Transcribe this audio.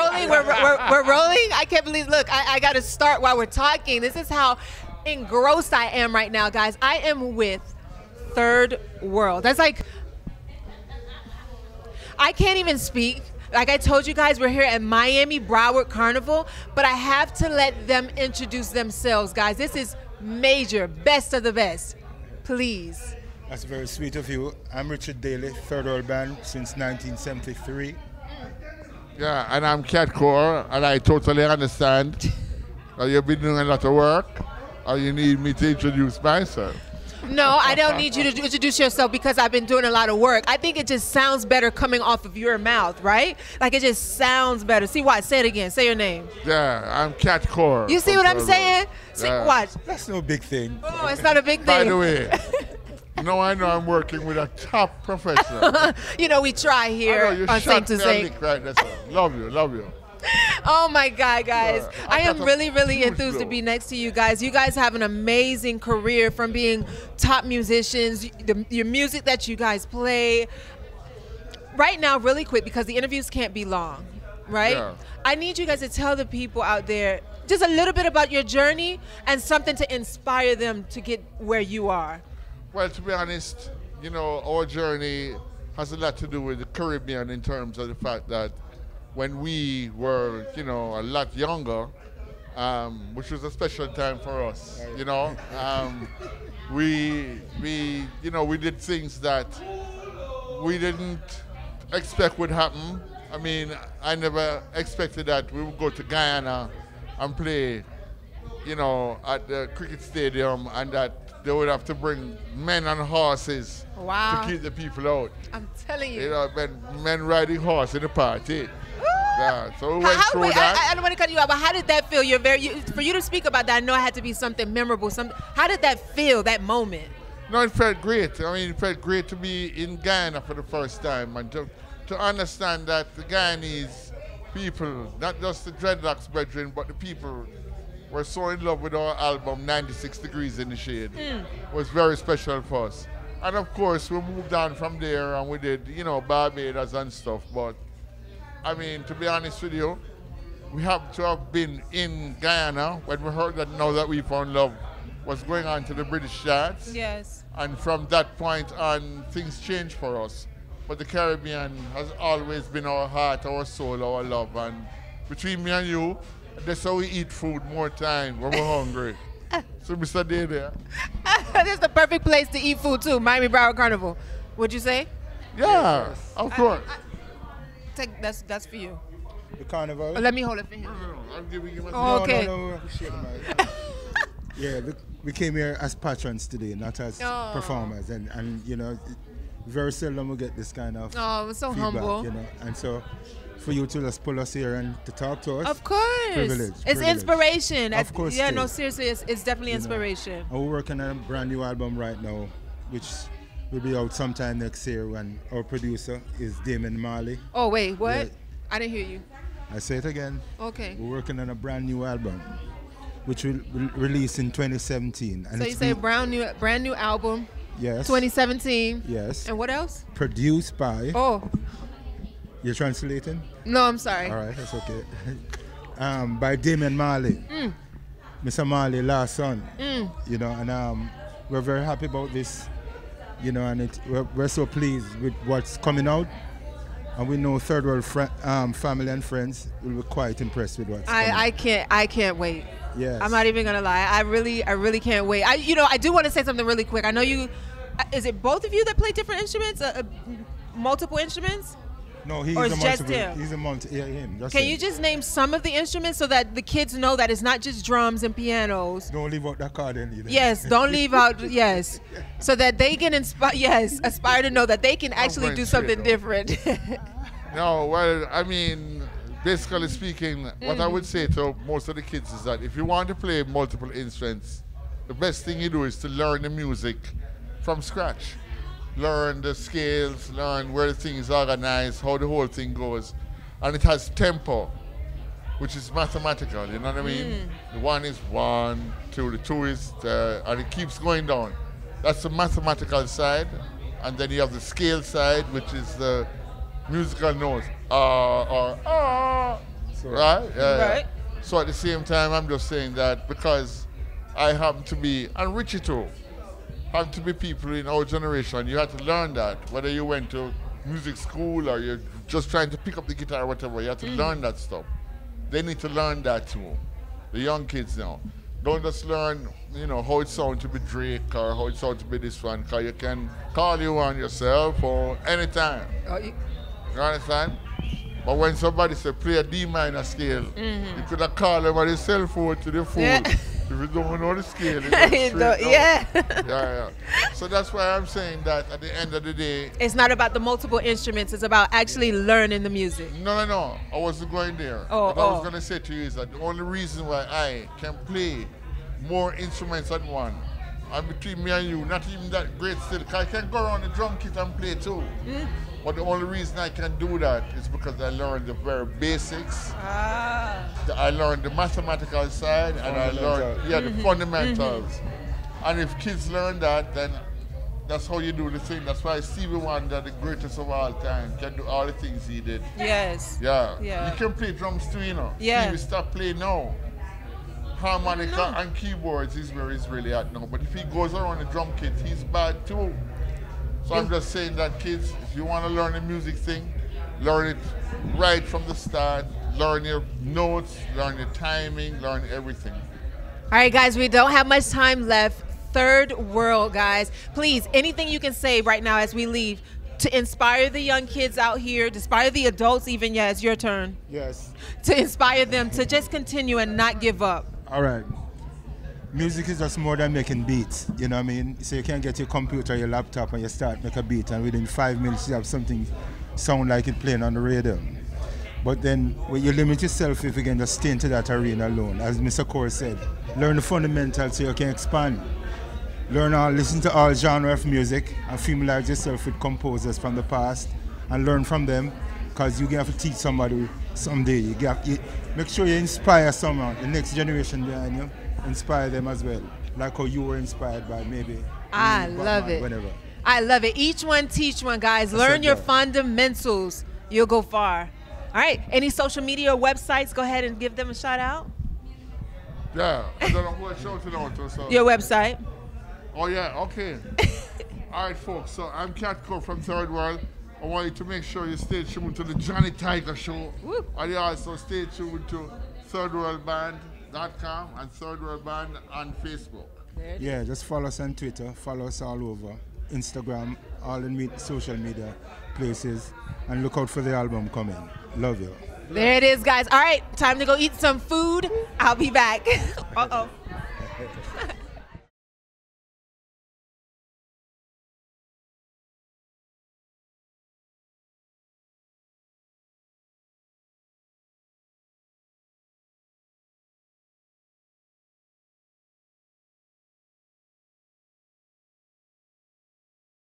rolling. We're, we're, we're rolling. I can't believe. Look, I, I got to start while we're talking. This is how engrossed I am right now, guys. I am with Third World. That's like I can't even speak. Like I told you guys, we're here at Miami Broward Carnival, but I have to let them introduce themselves, guys. This is major, best of the best. Please. That's very sweet of you. I'm Richard Daley, Third World Band since 1973. Yeah, and I'm Cat Coore, and I totally understand that you've been doing a lot of work, or you need me to introduce myself. No, I don't need you to introduce yourself because I've been doing a lot of work. I think it just sounds better coming off of your mouth, right? Like it just sounds better. See what? Say it again. Say your name. Yeah, I'm Cat Coore. You see what I'm saying? See, Yeah. watch. That's no big thing. Oh, it's not a big thing. By the way, no, I know I'm working with a top professional. you know, we try here I know you on Saint shot to me a Saint. lick right there. sir. Love you, love you. Oh my God, guys. Yeah, I I am really, really enthused to be next to you guys. You guys have an amazing career from being top musicians, the, your music that you guys play. Right now, really quick, because the interviews can't be long, right? Yeah. I need you guys to tell the people out there just a little bit about your journey and something to inspire them to get where you are. Well, to be honest, you know, our journey has a lot to do with the Caribbean in terms of the fact that when we were, you know, a lot younger, um, which was a special time for us, you know, um, we, we, you know, we did things that we didn't expect would happen. I mean, I never expected that we would go to Guyana and play, you know, at the cricket stadium and that they would have to bring men on horses Wow. to keep the people out. I'm telling you. You know, men, men riding horse in the party. Yeah, so we How, went through wait. I, I don't want to cut you off, but how did that feel? You're very you, for you to speak about that. I know it had to be something memorable. Something. How did that feel? That moment. No, it felt great. I mean, it felt great to be in Guyana for the first time and to, to understand that the Guyanese people, not just the Dreadlocks brethren, but the people were so in love with our album 96 Degrees in the Shade. Hmm. was very special for us. And of course, we moved on from there and we did, you know, Barbados and stuff. But I mean, to be honest with you, we have to have been in Guyana when we heard that Now That We Found Love was going on to the British charts. Yes. And from that point on, things changed for us. But the Caribbean has always been our heart, our soul, our love. And between me and you, that's how we eat food more time when we're hungry. so, Mr. Day there. this is the perfect place to eat food too. Miami Broward Carnival. Would you say? Yeah, of course. Take that's that's for you. The carnival. Oh, let me hold it for him. I'm giving you my Oh, okay. No, no, no, yeah, we, we came here as patrons today, not as Oh. performers, and and you know, very seldom we get this kind of Oh, so feedback, humble. you know, and so for you to just pull us here and to talk to us, Of course. Privilege, It's privilege. inspiration. Of course Yeah, no, seriously, it's, it's definitely you inspiration. And we're working on a brand new album right now, which will be out sometime next year. When our producer is Damian Marley. Oh wait, what? Yeah. I didn't hear you. I say it again. Okay. We're working on a brand new album, which will re- release in 2017. And So you say brand new brand new album, yes, 2017. yes, And what else? produced by. Oh, You're translating? no, I'm sorry. All right, that's okay. um, by Damian Marley, Mm. Mr. Marley, last son. You know, and um, we're very happy about this. You know, and it, we're, we're so pleased with what's coming out. And we know Third World um, family and friends will be quite impressed with what's coming. I, I can't I can't wait. Yes. I'm not even gonna lie. I really I really can't wait. I you know I do want to say something really quick. I know you. Is it both of you that play different instruments? Uh, uh, multiple instruments? No, he's Or a it's just multiple. him? He's a multi. Yeah, him. That's Can him. you just name some of the instruments so that the kids know that it's not just drums and pianos? Don't leave out that card either. Yes, don't leave out yes, so that they can inspire. Yes, aspire to know that they can actually do something up. different. No, well, I mean, basically speaking, what I would say to most of the kids is that if you want to play multiple instruments, the best thing you do is to learn the music from scratch. Learn the scales, learn where the thing is organized, how the whole thing goes. And it has tempo, which is mathematical, you know what I mean? The one is one, two, the two is, uh, and it keeps going down. That's the mathematical side. And then you have the scale side, which is the musical notes. Uh, or, uh. Right? Yeah, yeah. Right. So at the same time, I'm just saying that because I happen to be, and Richie too, happen to be people in our generation, you had to learn that. Whether you went to music school or you're just trying to pick up the guitar or whatever, you have to learn that stuff. They need to learn that too. The young kids now. Don't just learn, you know, how it sounds to be Drake or how it sounds to be this one, because you can call you on yourself or anytime. Oh, you- You understand? But when somebody say play a D minor scale, you could have called them on the cell phone to the phone. Mm-hmm. Yeah. If you don't know the scale, it goes You straight yeah. yeah, yeah. So that's why I'm saying that at the end of the day, It's not about the multiple instruments. It's about actually learning the music. no, no, no. I wasn't going there. Oh, what I was oh. going to say to you is that the only reason why I can play more instruments than one, and between me and you, not even that great still, 'cause I can go around the drum kit and play too. Mm. But the only reason I can do that is because I learned the very basics. Ah. I learned the mathematical side and I learned Fundamentals. yeah the fundamentals. And if kids learn that, then that's how you do the thing. That's why Stevie Wonder, the greatest of all time, can do all the things he did. Yes. Yeah. Yeah. You can play drums too, you know. Yeah. Stevie stop playing now. Harmonica and keyboards is where he's really at now. But if he goes around the drum kit, he's bad too. So I'm just saying that kids, if you want to learn the music thing, learn it right from the start. Learn your notes, learn your timing, learn everything. All right, guys, we don't have much time left. Third world, guys. Please, anything you can say right now as we leave to inspire the young kids out here, to inspire the adults, even, yeah, it's your turn, Yes. to inspire them to just continue and not give up. All right. Music is just more than making beats. You know what I mean? So you can get your computer, your laptop, and you start make a beat, and within five minutes you have something sound like it playing on the radio. But then when you limit yourself if you can just stay into that arena alone, as Mr. Coore said, learn the fundamentals so you can expand. Learn all, listen to all genre of music, and familiarize yourself with composers from the past, and learn from them, because you have to teach somebody someday. You got you, make sure you inspire someone, the next generation behind you, inspire them as well, like how you were inspired by maybe. I me, love Batman, it. Whatever. I love it. Each one teach one, guys. Learn said your that. fundamentals. You'll go far. All right. Any social media or websites? Go ahead and give them a shout out. Yeah. I don't know who I shouted out to. So. Your website. Oh yeah, okay. All right, folks. So I'm Cat Coore from Third World. I want you to make sure you stay tuned to the Johnny Tiger Show. Woo. And oh, you also stay tuned to thirdworldband.com and Third World Band on Facebook. Yeah, just follow us on Twitter, follow us all over, Instagram, all in me- social media places, and look out for the album coming. Love you. There it is, guys. All right. Time to go eat some food. I'll be back. uh oh.